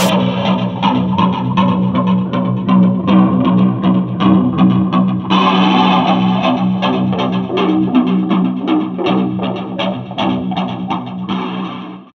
Oh.